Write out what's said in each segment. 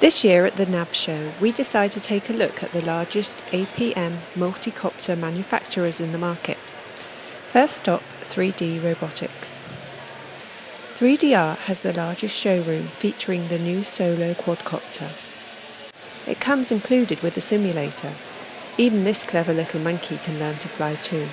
This year at the NAB show, we decided to take a look at the largest APM multi-copter manufacturers in the market. First stop, 3D Robotics. 3DR has the largest showroom featuring the new Solo quadcopter. It comes included with a simulator. Even this clever little monkey can learn to fly too.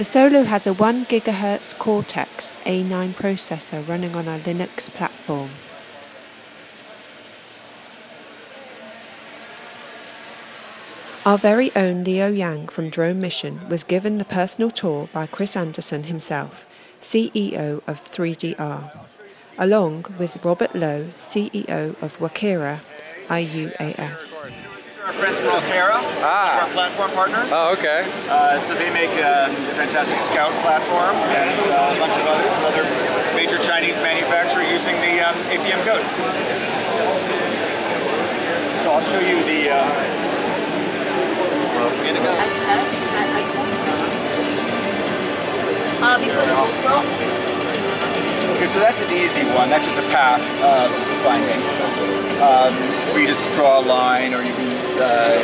The Solo has a 1 GHz Cortex A9 processor running on a Linux platform. Our very own Leo Yang from Drone Mission was given the personal tour by Chris Anderson himself, CEO of 3DR, along with Robert Lowe, CEO of Walkera IUAS our friends from Walkera, ah. our platform partners. Oh, okay. Uh, so they make uh, a fantastic Scout platform and uh, a bunch of others, another major Chinese manufacturer using the um, APM code. So I'll show you the. Uh, Okay, so that's an easy one. That's just a path uh, finding. Um, where you just draw a line, or you can uh,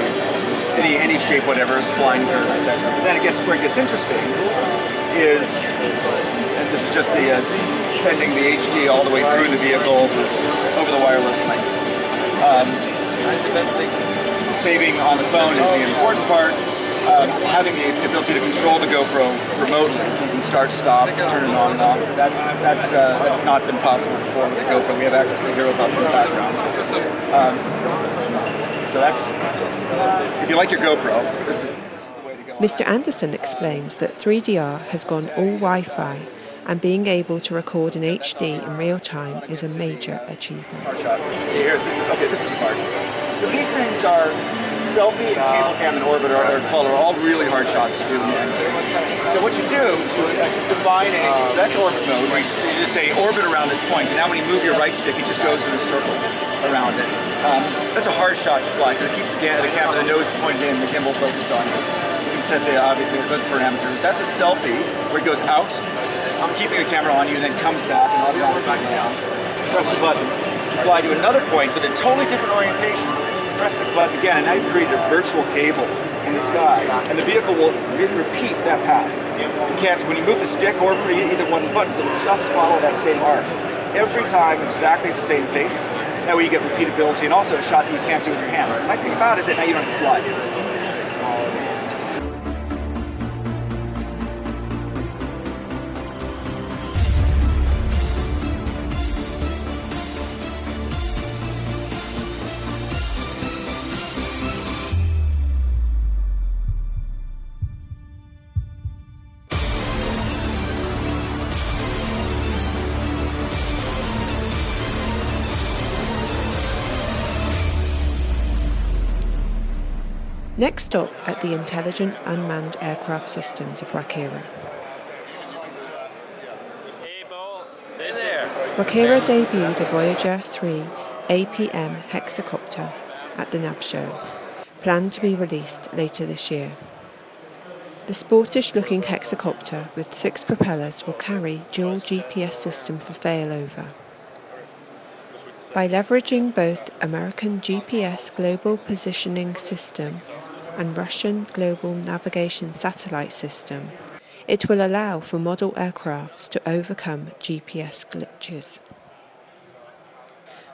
any any shape, whatever, spline curve, etc. But then it gets where it gets interesting is, and this is just the uh, sending the HD all the way through the vehicle over the wireless link. Um, saving on the phone is the important part. Um, having the ability to control the GoPro remotely, so you can start, stop, turn it on and off. That's that's uh, that's not been possible before with the GoPro. We have access to the Hero Bus in the background. Um, so that's, if you like your GoPro, this is, this is the way to go. Mr. Anderson explains that 3DR has gone all Wi-Fi and being able to record in HD in real time is a major achievement. shot. Here's this. Okay, this is the part. So these things are selfie and cable cam and orbit or, or color are all really hard shots to do in the end. So what you do is you uh, just define a, that's orbit mode, where you just say orbit around this point, and now when you move your right stick, it just goes in a circle around it. Um, that's a hard shot to fly because it keeps the, the camera, the nose pointed in, the gimbal focused on you. You can set the obviously those parameters. That's a selfie where it goes out, I'm keeping the camera on you, and then comes back and automatically down. Press the button. Fly to another point with a totally different orientation. Press the button again, and now you've created a virtual cable in the sky, and the vehicle will re repeat that path. You can't, when you move the stick or either one buttons, it will just follow that same arc. Every time, exactly the same pace, that way you get repeatability and also a shot that you can't do with your hands. The nice thing about it is that now you don't have to fly. Next up at the Intelligent Unmanned Aircraft Systems of Walkera. Walkera debuted the Voyager 3 APM hexacopter at the NAB show, planned to be released later this year. The sportish looking hexacopter with six propellers will carry dual GPS system for failover. By leveraging both American GPS Global Positioning System and Russian Global Navigation Satellite System, it will allow for model aircrafts to overcome GPS glitches.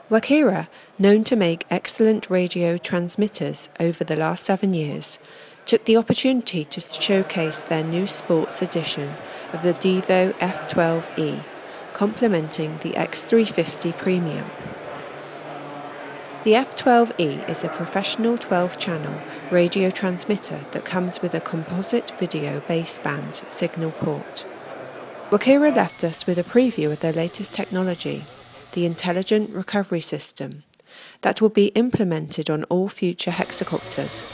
Walkera, known to make excellent radio transmitters over the last seven years, took the opportunity to showcase their new sports edition of the Devo F12E, complementing the X350 Premium. The F12E is a professional 12 channel radio transmitter that comes with a composite video baseband signal port. Walkera left us with a preview of their latest technology, the Intelligent Recovery System, that will be implemented on all future hexacopters.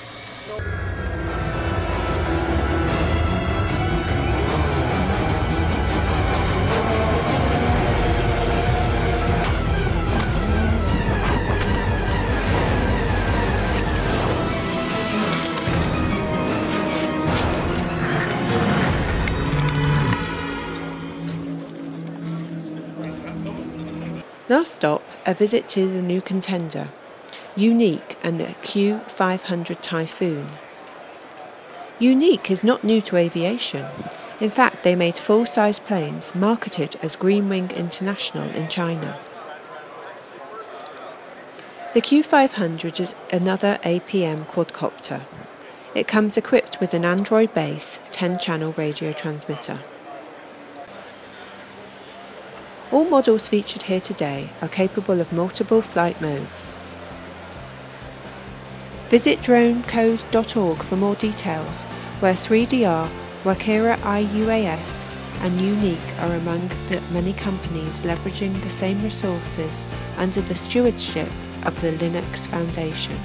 Last stop, a visit to the new contender, Yuneec and the Q500 Typhoon. Yuneec is not new to aviation. In fact, they made full size planes marketed as Greenwing International in China. The Q500 is another APM quadcopter. It comes equipped with an Android base 10 channel radio transmitter. All models featured here today are capable of multiple flight modes. Visit dronecode.org for more details, where 3DR, Walkera IUAS, and Yuneec are among the many companies leveraging the same resources under the stewardship of the Linux Foundation.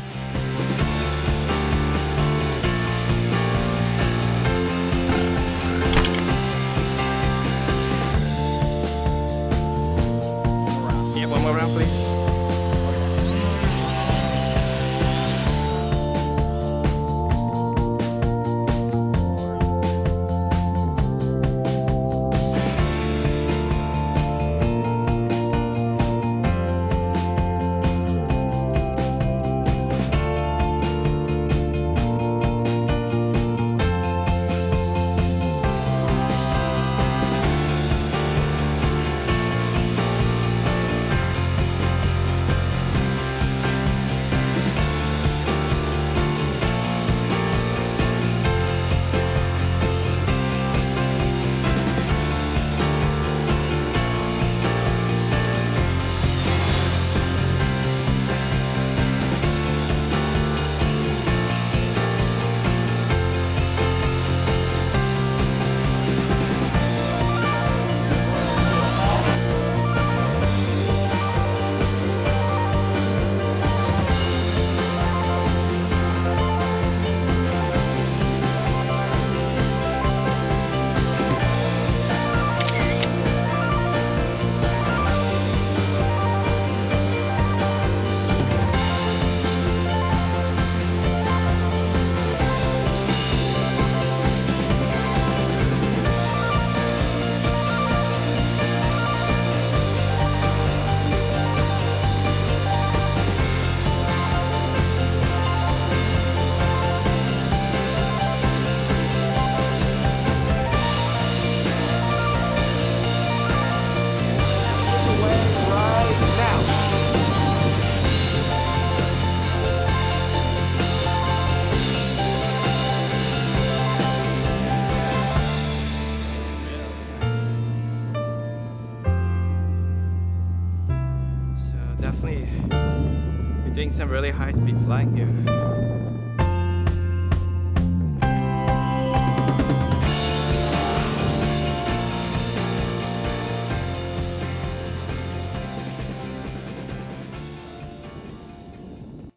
doing some really high speed flying here.